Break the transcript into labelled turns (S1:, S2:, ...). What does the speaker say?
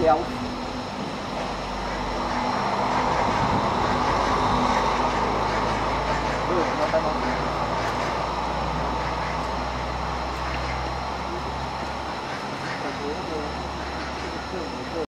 S1: kéo ừ, nó tay mong